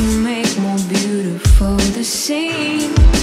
to make more beautiful the scene